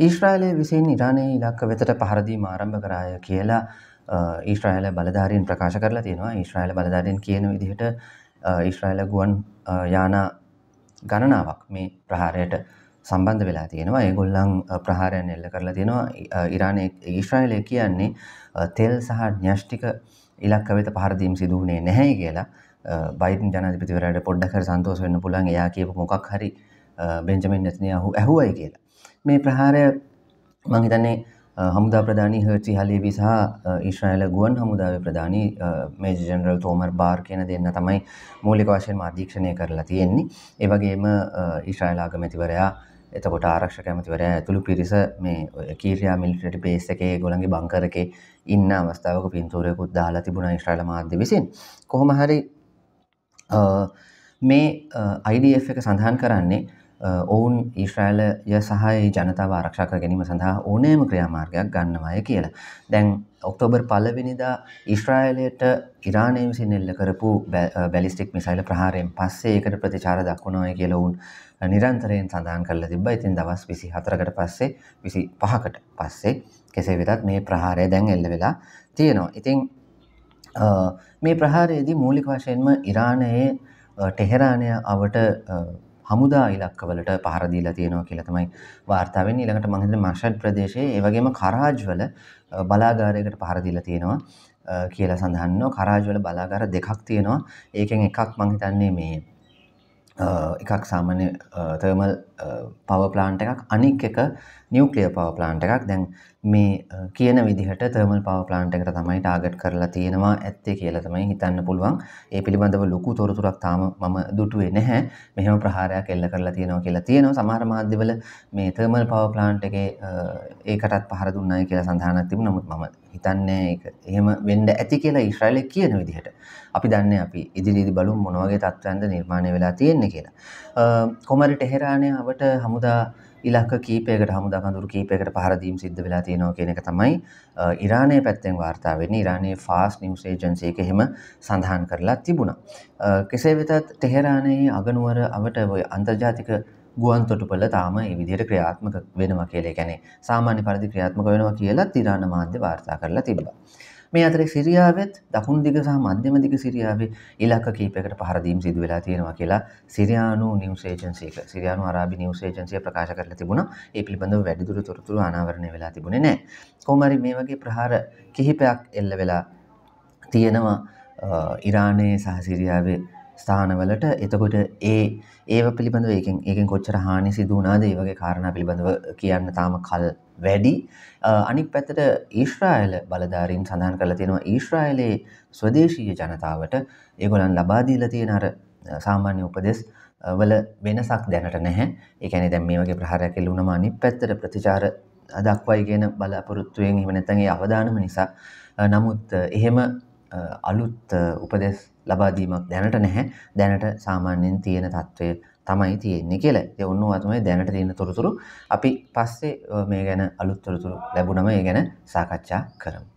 ඊශ්‍රායලය විසින් ඉරානයේ ඉලක්ක වෙතට පහරදීම ආරම්භ කරාය කියලා ඊශ්‍රායල බලධාරීන් ප්‍රකාශ කරලා තියෙනවා. ඊශ්‍රායල බලධාරීන් කියන විදිහට ඊශ්‍රායල ගුවන් යාන ගණනාවක් මේ ප්‍රහාරයට සම්බන්ධ වෙලා තියෙනවා. ඒගොල්ලන් ප්‍රහාරයන් එල්ල කරලා තියෙනවා. ඉරානය ඊශ්‍රායලය කියන්නේ තෙල් සහ න්‍යෂ්ටික ඉලක්ක වෙත පහරදීම් සිදුවනේ නැහැ කියලා බයින් ජනතිපතිවරට පොඩ්ඩකර සන්තෝස වෙන්න පුළන් එයා කියපු මොකක් හරි බෙන්ජමෙන් නැතිනයහු ඇහුවයි කියලා. මේ ප්‍රහාරය මං හිතන්නේ හමුදා ප්‍රධානී හර්චි හලේවි සහ ඊශ්‍රයිල ගුවන් හමුදාව ප්‍රධානී මේ ජනරල් තෝමර් බාර් කියන දෙන්න තමයි මූලික වශයෙන් අධීක්ෂණය කරලා තියෙන්නේ. ඒවගේම ඊශ්‍රයිලාගමැතිවරයා එතකොට ආරක්ෂ කැමතිවර ඇතුළු පිරිස මේ කීරයා මිලිටට පේස් එකේ ගොළඟි බංකරක ඉන්න අවස්ථාවක පින්තූරයකුත් දාලා තිබුණ ශ්‍රල මාධ්‍ය විසින්. කොහොම හරි මේ IDF එක සඳහන් කරන්නේ ඔවුන් ඊශ්‍රෑලය සහයි ජනතාව ආරක්ෂක ගැනීම සඳහා ඕනෑම ක්‍රියාමාර්ගයක් ගන්නවාය කියලා. දැන් ඔක්තෝබර් පලවෙනිදා ඊශ්‍රායලයට ඉරානය විසින් එල්ල කරපු බැලිස්ටික් මිසයිල ප්‍රහාරයෙන් පස්සේ ඒකට ප්‍රතිචාර දක්වනවාය කියල ඔවුන් නිරන්තරයෙන් සඳහන් කරල තිබ ඉතින් දවස් විසි හතරකට පස්සේ විසි පහකට පස්සේ කෙසේ වෙතත් මේ ප්‍රහාරය දැන් එල්ල වෙලා තියෙනවා. ඉතිං මේ ප්‍රහාරයේදී මූලික වශයෙන්ම ඉරානයේ ටෙහෙරානය අවට හමුදා ඉලක්කවලට පහරදීලා තියෙනවා කියලා තමයි වාර්තාවෙන් ඊළඟට මම හිතන්නේ මෂඩ් ප්‍රදේශයේ ඒ වගේම කරාජ්වල බලාගාරයකට පහරදීලා තියෙනවා කියලා සඳහන් වෙනවා. කරාජ්වල බලාගාර දෙකක් තියෙනවා. ඒකෙන් එකක් මම හිතන්නේ මේ එකක් සාමාන්‍ය තර්මල් පව ප්ලාන්ට් එකක් අනික් එක නිියවක්ලිය පව ප්ලාන්ට් එකක්. දැන් මේ කියන විදිහට තර්මල් පව ප්ලාන්ට් එකට තමයි ටාගට් කරලා තියෙනවා ඇත්තේ කියලා තමයි හිතන්න පුළුවන්. ඒ පිළිබඳව ලොකු තොරතුරක් තාම මම දුටුවේ නැහැ. මෙහෙම ප්‍රහාරයක් එල්ල කරලා තියෙනවා කියලා තියෙනවා. සමහර මාධ්‍යවල මේ තර්මල් පව ප්ලාන්ට් එකේ ඒකටත් පහර දුන්නයි කියලා සඳහනක් තිබුණා නමුත් මම හිතන්නේ ඒක එහෙම වෙන්න ඇති කියලා ඊශ්‍රායලය කියන විදිහට. අපි දන්නේ අපි ඉදිරියේදී බලමු මොන වගේ තත්ත්වයන්ද නිර්මාණය වෙලා තියෙන්නේ කියලා. කොමරි ටෙහෙරානය අවට හමුදා ඉලක්ක කීපයකට හමුදා කඳුරු කීපයකට පහරදීම් සිද්ධ වෙලා තියෙනවා කියන එක තමයි ඉරානය පැත්තෙන් වාර්තා වෙන්නේ ඉරානයේ ෆාස් නිවුස් ඒජන්සි එක එහෙම සඳහන් කරලා තිබුණා. කෙසේ වෙතත් ටෙහෙරානයේ අගනුවර අවට ඔය අන්තර්ජාතික ගුවන් තොටුපළ තාම ඒ විදිහට ක්‍රියාත්මක වෙනවා කියලා. ඒ කියන්නේ සාමාන්‍ය පරිදි ක්‍රියාත්මක වෙනවා කියලා ඉරාන මාධ්‍ය වාර්තා කරලා තිබ්බා. මේ අතර සිරියාවෙත් දකුණු දිග සහ මධ්‍යම දිග සිරියාවේ ඉලක්ක කීපයකට පහරදීම් සිදු වෙලා තියෙනවා කියලා සිරියානු නිවුස් ඒජන්සි එක සිරියානු අරාබි නිවුස් ඒජන්සිය ප්‍රකාශ කරලා තිබුණා. ඒ පිළිබඳව වැඩිදුර තොරතුරු අනාවරණය වෙලා තිබුණේ නැහැ. කොහොම හරි මේ වගේ ප්‍රහාර කිහිපයක් එල්ල වෙලා තියෙනවා ඉරානයේ සහ සිරියාවේ ස්ථානවලට. එතකොට ඒ ඒව පිළිබඳව ඒකෙන් ඒකෙන් කොච්චර හානි සිදු වුණාද ඒ වගේ කාරණා පිළිබඳව කියන්න තාම කල් වැඩි. අනික් පැත්තට ඊශ්‍රායල බලධාරීන් සඳහන් කරලා තියෙනවා ඊශ්‍රායලයේ ස්වදේශීය ජනතාවට ඒගොල්ලන් ලබා දීලා තියෙන අර සාමාන්‍ය උපදෙස් වල වෙනසක් දැනට නැහැ. ඒ කියන්නේ දැන් මේ වගේ ප්‍රහාරයක් එල්ලුනම අනිත් පැත්තට ප්‍රතිචාර දක්වයි කියන බලාපොරොත්තුවෙන් එහෙම නැත්නම් ඒ අවදානම නිසා. නමුත් එහෙම අලුත් උපදෙස් ලබාදීමක් දැනට නැහැ දැනට සාමාන්‍යයෙන් තියෙන තත්ත්වය තමයි තියෙන්නේ කියලා. ඒ ඔන්න තමයි දැනට තියෙන තොරතුරු. අපි පස්සේ මේ ගැන අලුත් තොරතුරු ලැබුණම ඒ ගැන සාකච්ඡා කරමු.